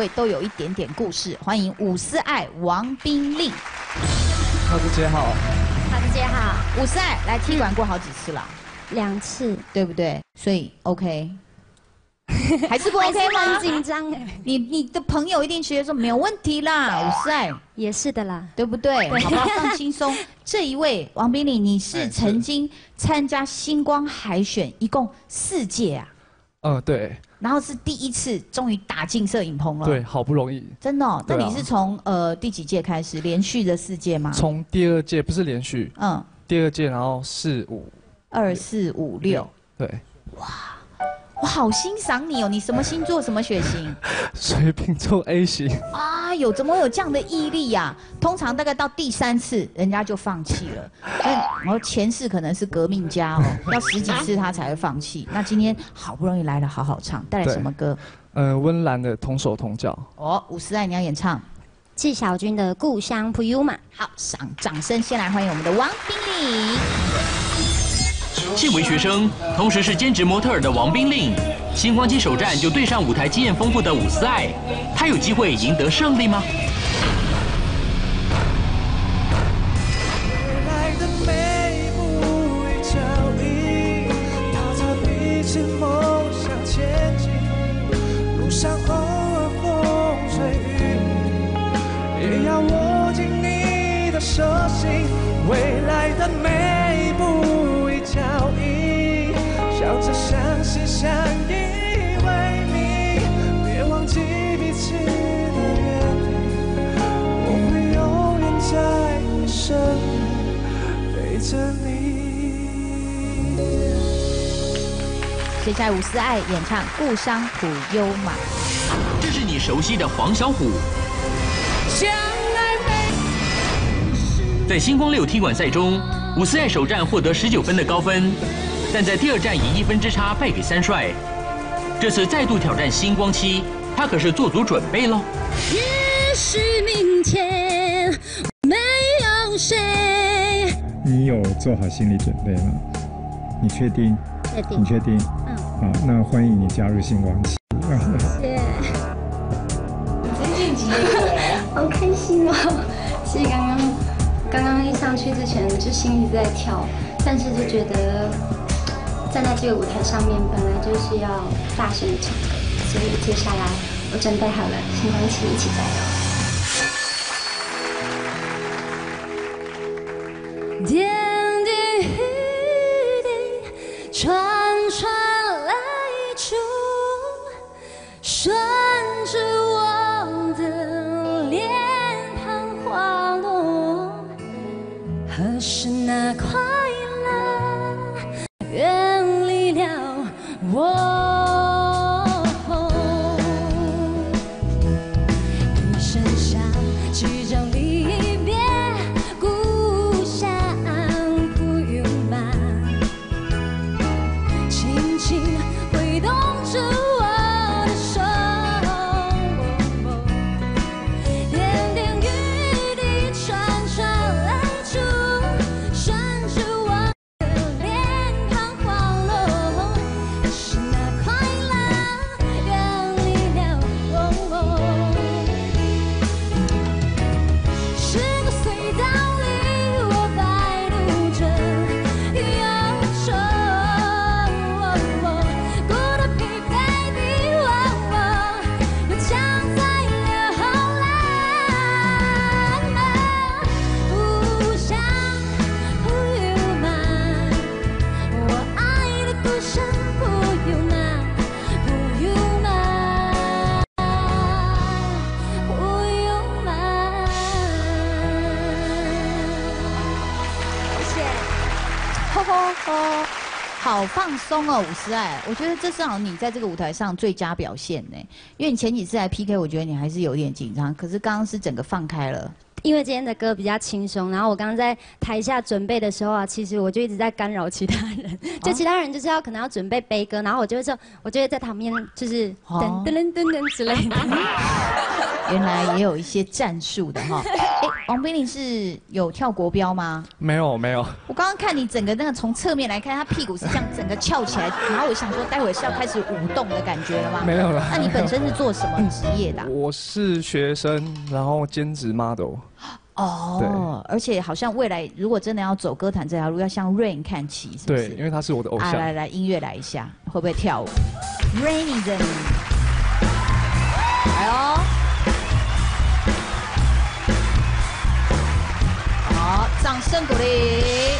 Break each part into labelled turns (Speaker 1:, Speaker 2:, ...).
Speaker 1: 位都有一点点故事。欢迎伍思爱、王冰令。
Speaker 2: 桃子姐好，
Speaker 3: 桃子姐好，
Speaker 1: 伍思爱来踢馆过好几次了，
Speaker 3: 两次，
Speaker 1: 对不对？所以 OK。还是不 OK 吗？
Speaker 3: 很紧张哎。
Speaker 1: 你你的朋友一定觉得说没有问题啦，伍思爱
Speaker 3: 也是的啦，
Speaker 1: 对不对？好不好？放轻松。这一位王冰令，你是曾经参加星光海选，一共四届啊。
Speaker 2: 嗯，对。
Speaker 1: 然后是第一次，终于打进摄影棚了。
Speaker 2: 对，好不容易。
Speaker 1: 真的？那你是从呃第几届开始？连续的四届吗？
Speaker 2: 从第二届不是连续。嗯。第二届，然后四五。
Speaker 1: 二四五六。
Speaker 2: 对。哇。
Speaker 1: 我好欣赏你哦！你什么星座？什么血型？
Speaker 2: 水瓶座 A 型。
Speaker 1: 啊，有怎么有这样的毅力呀？通常大概到第三次，人家就放弃了。然后前世可能是革命家哦，要十几次他才会放弃。那今天好不容易来了，好好唱，带来什么歌？
Speaker 2: 呃，温岚的《同手同脚》。
Speaker 1: 哦，伍思爱你要演唱。
Speaker 3: 纪晓君的《故乡。
Speaker 1: 好，掌掌声先来欢迎我们的王冰礼。
Speaker 4: 现为学生，同时是兼职模特儿的王冰令，星光机首战就对上舞台经验丰富的伍思爱，他有机会赢得胜利吗？未来的每一步一。脚印，笑着相信相依
Speaker 1: 接下来伍思爱演唱《故乡普悠玛》，
Speaker 4: 这是你熟悉的黄小琥。在星光六踢馆赛中。伍思爱首战获得十九分的高分，但在第二战以一分之差败给三帅。这次再度挑战星光七，他可是做足准备喽。也许明天没
Speaker 5: 有谁。你有做好心理准备吗？你确定？
Speaker 3: 确定。
Speaker 5: 你确定？嗯。好，那欢迎你加入星光七。
Speaker 3: 谢谢。真晋级，好开心哦！谢谢刚刚。刚刚一上去之前就心一直在跳，但是就觉得站在这个舞台上面本来就是要大声的唱，所以接下来我准备好了，星光旗一起加油。
Speaker 1: 好放松哦，伍思爱，我觉得这是好你在这个舞台上最佳表现呢。因为你前几次来 PK，我觉得你还是有点紧张，可是刚刚是整个放开了。
Speaker 3: 因为今天的歌比较轻松，然后我刚刚在台下准备的时候啊，其实我就一直在干扰其他人，就其他人就是要可能要准备悲歌，然后我就会说，我就会在旁边就是噔噔噔噔噔之类的。
Speaker 1: 原来也有一些战术的哈。哎，王冰玲是有跳国标吗？
Speaker 2: 没有没有。
Speaker 1: 我刚刚看你整个那个从侧面来看，他屁股是这样整个翘起来，然后我想说，待会是要开始舞动的感觉了吗？
Speaker 2: 没有了。
Speaker 1: 那你本身是做什么职业的？
Speaker 2: 我是学生，然后兼职 model。
Speaker 1: 哦，而且好像未来如果真的要走歌坛这条路，要向 Rain 看齐，是不是？
Speaker 2: 对，因为他是我的偶像。
Speaker 1: 来来，音乐来一下，会不会跳舞？Rainy Day，来哦！好，掌声鼓励。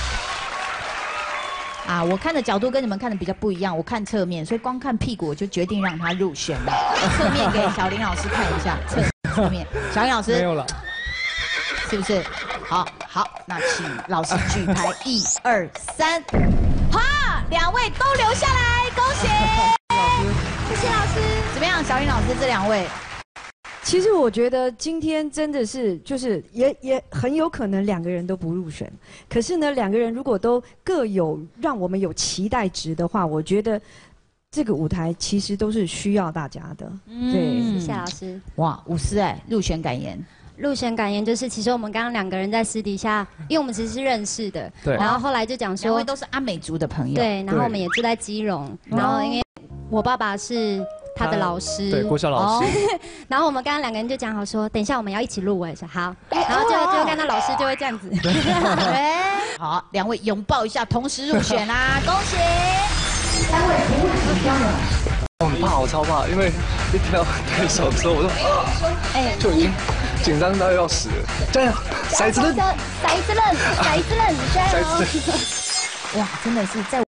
Speaker 1: 啊，我看的角度跟你们看的比较不一样，我看侧面，所以光看屁股我就决定让他入选了。侧面给小林老师看一下，侧侧面，小林老师
Speaker 2: 没有了。
Speaker 1: 是不是？好好，那请老师举牌，一二三，好，两位都留下来，恭喜！谢谢老师。怎么样，小林老师这两位？
Speaker 6: 其实我觉得今天真的是，就是也也很有可能两个人都不入选。可是呢，两个人如果都各有让我们有期待值的话，我觉得这个舞台其实都是需要大家的。
Speaker 3: 对，谢谢老师。
Speaker 1: 哇，五师哎，入选感言。
Speaker 3: 入选感言就是，其实我们刚刚两个人在私底下，因为我们其实是认识的，
Speaker 2: 对。
Speaker 3: 然后后来就讲说，
Speaker 1: 因为都是阿美族的朋友，
Speaker 3: 对。然后我们也住在基隆，然后因为我爸爸是他的老师，
Speaker 2: 对，国小老师。
Speaker 3: 然后我们刚刚两个人就讲好说，等一下我们要一起录，说好。然后就就看到老师就会这样子。
Speaker 1: 好，两位拥抱一下，同时入选啦，恭喜！三位。
Speaker 2: 我很怕，我超怕，因为一听到对手的时候，我就哎，就已经。紧张到要死了，加油！骰子扔，
Speaker 3: 骰子扔，骰子扔，加油！
Speaker 1: 哇，真的是在。